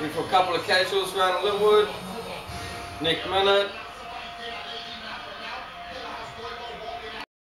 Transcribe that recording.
In for a couple of casuals around Linwood. Nick Minute,